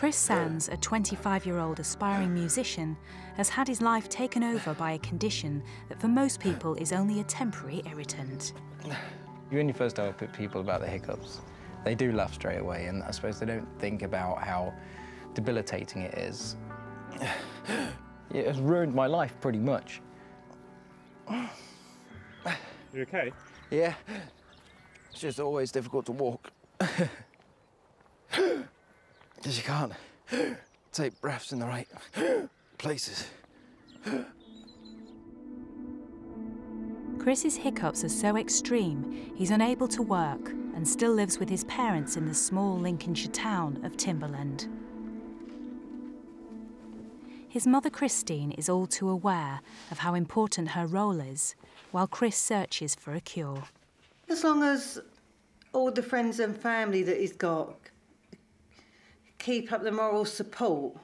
Chris Sands, a 25 year old aspiring musician, has had his life taken over by a condition that for most people is only a temporary irritant. When you first tell people about the hiccups, they do laugh straight away, and I suppose they don't think about how debilitating it is. It has ruined my life pretty much. You okay? Yeah, it's just always difficult to walk. Because you can't take breaths in the right places. Chris's hiccups are so extreme, he's unable to work and still lives with his parents in the small Lincolnshire town of Timberland. His mother, Christine, is all too aware of how important her role is while Chris searches for a cure. As long as all the friends and family that he's got keep up the moral support,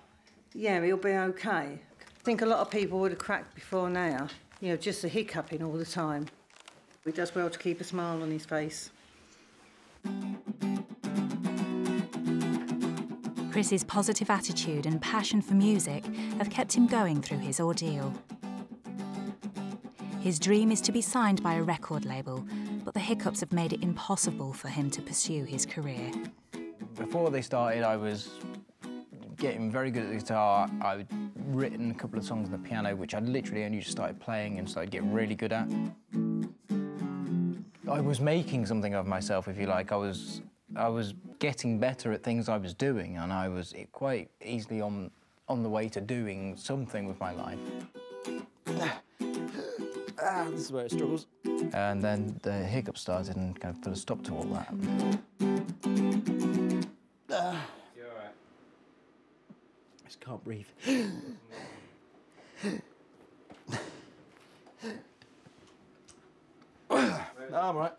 yeah, he'll be okay. I think a lot of people would have cracked before now, you know, just the hiccuping all the time. He does well to keep a smile on his face. Chris's positive attitude and passion for music have kept him going through his ordeal. His dream is to be signed by a record label, but the hiccups have made it impossible for him to pursue his career. Before they started, I was getting very good at the guitar. I'd written a couple of songs on the piano, which I literally only just started playing and started getting really good at. I was making something of myself, if you like. I was, I was getting better at things I was doing, and I was quite easily on, on the way to doing something with my life. Ah, this is where it struggles. And then the hiccup started and kind of put a stop to all that. You all right? I just can't breathe. No, I'm all right.